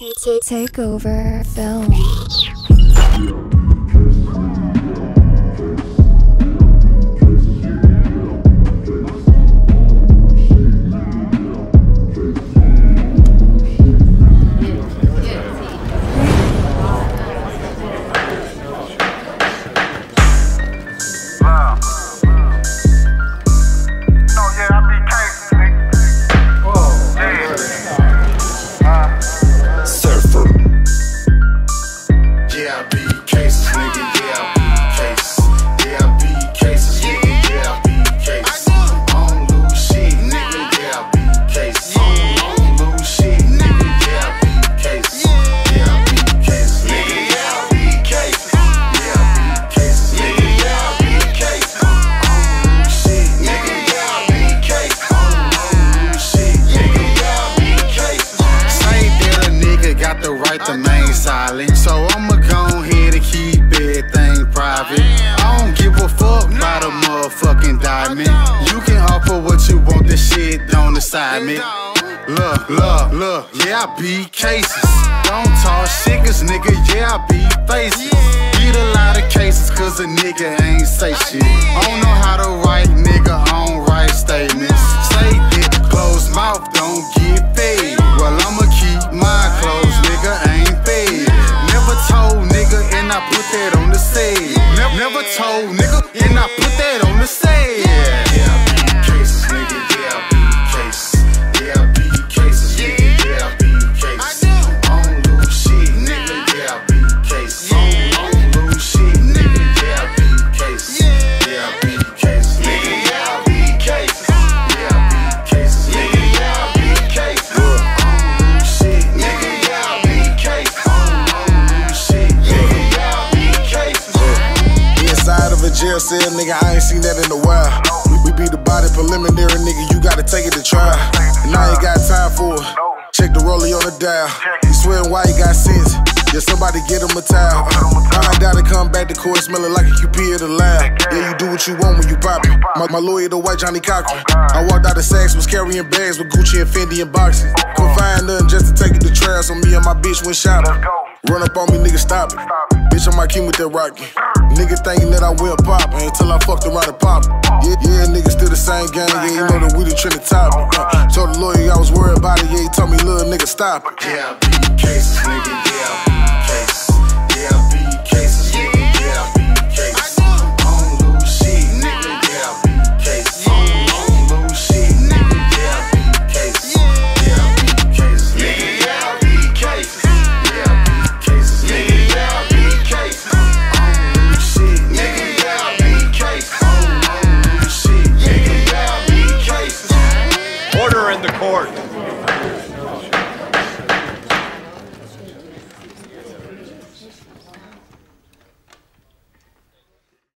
Take, take, take over film. This shit don't decide me. Look, look, look, yeah, I beat cases. Don't talk shit, cause nigga, yeah, I beat faces. Beat a lot of cases, cause a nigga ain't say shit. I don't know how to write, nigga, don't write statements. Say that, closed mouth, don't get paid. Well, I'ma keep mine closed, nigga, ain't fed. Never told, nigga, and I put that on the side. Never, never told, nigga, and I put that on the side. Of a jail cell, nigga, I ain't seen that in a while. We, be the body preliminary, nigga, you gotta take it to trial. And I ain't got time for it. Check the rollie on the dial. He swearing why he got sense. Yeah, somebody get him a towel. I doubt to come back to court smelling like a QP at the lab. Yeah, you do what you want when you pop it. My, my lawyer, the white Johnnie Cochran. I walked out of Saks, was carrying bags with Gucci and Fendi and boxes. Couldn't find nothing just to take it to trial, so me and my bitch went shopping. Run up on me, nigga, stop it. Bitch, I might keep with that rocket. Nigga thinking that I will pop until I fucked around and pop. Yeah, yeah, nigga, still the same gang. Yeah, you know that we the trend the top. Uh, told the lawyer I was worried about it. Yeah, he told me, little nigga, stop it. Yeah, beat cases, nigga. Yeah, court.